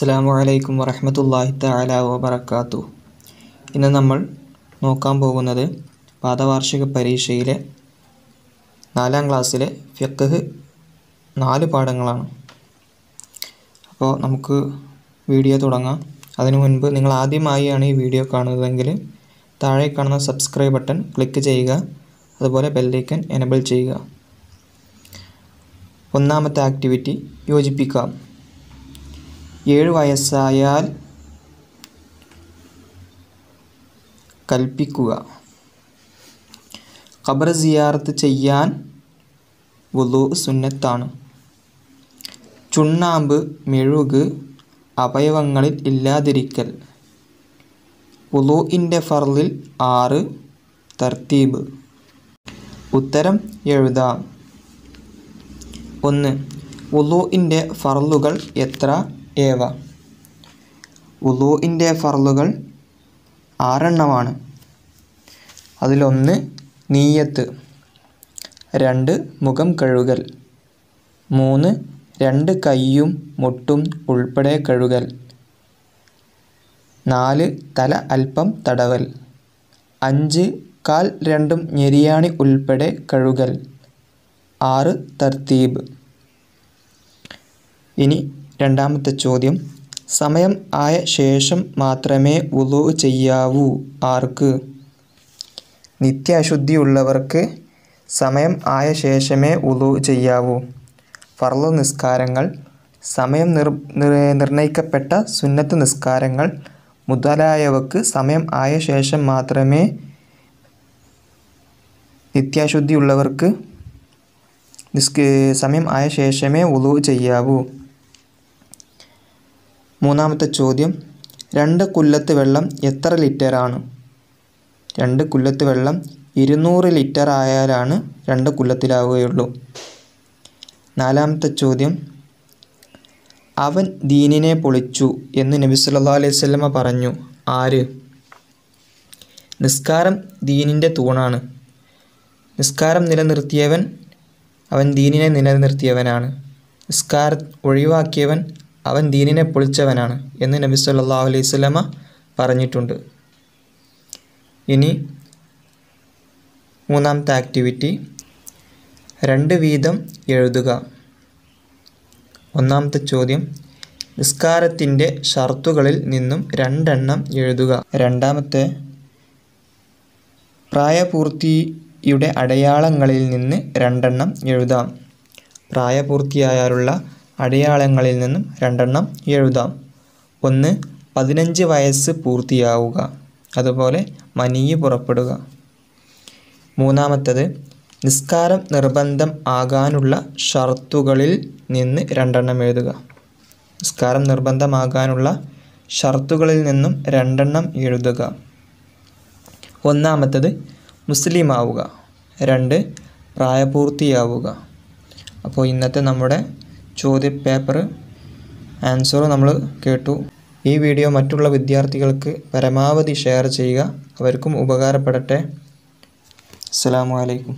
അസ്സാമു അലൈക്കും വറഹമത്തല്ലാഹി തആല വബറകാതുഹു. ഇന്ന് നമ്മൾ നോക്കാൻ പോകുന്നത് പാദവാർഷിക പരീക്ഷയിലെ നാലാം ക്ലാസ്സിലെ ഫിഖ്ഹ് നാല് പാഠങ്ങളാണ്. അപ്പോൾ നമുക്ക് വീഡിയോ തുടങ്ങാം. അതിനു മുൻപ് നിങ്ങൾ ആദ്യമായാണ് ഈ വീഡിയോ കാണുന്നതെങ്കിൽ താഴെ കാണുന്ന സബ്സ്ക്രൈബ് ബട്ടൺ ക്ലിക്ക് ചെയ്യുക. അതുപോലെ ബെല്ലൈക്കൻ എനബിൾ ചെയ്യുക. ഒന്നാമത്തെ ആക്ടിവിറ്റി യോജിപ്പിക്കാം. ഏഴ് വയസ്സായാൽ കൽപ്പിക്കുക. ഖബർ സിയാറത്ത് ചെയ്യാൻ വുളു സുന്നത്താണ്. ചുണ്ണാമ്പ് മെഴുക് അവയവങ്ങളിൽ ഇല്ലാതിരിക്കൽ. വുളുഇന്റെ ഫർളിൽ ആറ് തർത്തീബ്. ഉത്തരം എഴുതാം. ഒന്ന് വുളുഇന്റെ ഫർളുകൾ എത്ര? ഏവ. ഉലൂഇന്റെ ഫർളുകൾ ആറെണ്ണമാണ്. അതിലൊന്ന് നീയത്ത് രണ്ട് മുഖം കഴുകൽ മൂന്ന് രണ്ട് കൈയും മുട്ടും ഉൾപ്പെടെ കഴുകൽ നാല് തല അല്പം തടവൽ അഞ്ച് കാൽ രണ്ടും ഞെരിയാണി ഉൾപ്പെടെ കഴുകൽ ആറ് തർത്തീബ്. ഇനി രണ്ടാമത്തെ ചോദ്യം സമയം ആയ ശേഷം മാത്രമേ വുളു ചെയ്യാവൂ. ആർക്ക്? നിത്യാശുദ്ധിയുള്ളവർക്ക് സമയം ആയ ശേഷമേ വുളു ചെയ്യാവൂ. ഫർൾ നിസ്കാരങ്ങൾ സമയം നിർ നിർണയിക്കപ്പെട്ട സുന്നത്ത് നിസ്കാരങ്ങൾ മുതലായവക്ക് സമയം ആയ ശേഷം മാത്രമേ നിത്യാശുദ്ധിയുള്ളവർക്ക് നിസ്ക സമയം ആയ ശേഷമേ ഉളു ചെയ്യാവൂ. മൂന്നാമത്തെ ചോദ്യം രണ്ട് കുല്ലത്ത് വെള്ളം എത്ര ലിറ്ററാണ്? രണ്ട് കുല്ലത്ത് വെള്ളം ഇരുന്നൂറ് ലിറ്റർ ആയാലാണ് രണ്ട് കുല്ലത്തിലാവുകയുള്ളൂ. നാലാമത്തെ ചോദ്യം അവൻ ദീനിനെ പൊളിച്ചു എന്ന് നബി സല്ലല്ലാഹു അലൈഹി വസല്ലമ പറഞ്ഞു. ആര്? നിസ്കാരം ദീനിന്റെ തൂണാണ്. നിസ്കാരം നിലനിർത്തിയവൻ അവൻ ദീനിനെ നിലനിർത്തിയവനാണ്. നിസ്കാരം ഒഴിവാക്കിയവൻ അവൻ ദീനിനെ പൊളിച്ചവനാണ് എന്ന് നബി സല്ലല്ലാഹു അലൈഹി വസല്ലമ പറഞ്ഞിട്ടുണ്ട്. ഇനി മൂന്നാമത്തെ ആക്ടിവിറ്റി രണ്ട് വീതം എഴുതുക. ഒന്നാമത്തെ ചോദ്യം നിസ്കാരത്തിന്റെ ഷർത്തുകളിൽ നിന്നും രണ്ടെണ്ണം എഴുതുക. രണ്ടാമത്തെ പ്രായപൂർത്തിയുടെ അടയാളങ്ങളിൽ നിന്ന് രണ്ടെണ്ണം എഴുതാം. പ്രായപൂർത്തിയായാലുള്ള അടയാളങ്ങളിൽ നിന്നും രണ്ടെണ്ണം എഴുതാം. ഒന്ന് പതിനഞ്ച് വയസ്സ് പൂർത്തിയാവുക. അതുപോലെ മനിയ് പുറപ്പെടുക. മൂന്നാമത്തത് നിസ്കാരം നിർബന്ധം ആകാനുള്ള ഷർത്തുകളിൽ നിന്ന് രണ്ടെണ്ണം എഴുതുക. നിസ്കാരം നിർബന്ധമാകാനുള്ള ഷർത്തുകളിൽ നിന്നും രണ്ടെണ്ണം എഴുതുക. ഒന്നാമത്തത് മുസ്ലിം ആവുക രണ്ട് പ്രായപൂർത്തിയാവുക. അപ്പോൾ ഇന്നത്തെ നമ്മുടെ ചോദ്യ പേപ്പർ ആൻസർ നമ്മൾ കേട്ടു. ഈ വീഡിയോ മറ്റുള്ള വിദ്യാർത്ഥികൾക്ക് പരമാവധി ഷെയർ ചെയ്യുക. അവർക്കും ഉപകാരപ്പെടട്ടെ. അസ്സാം വലൈക്കും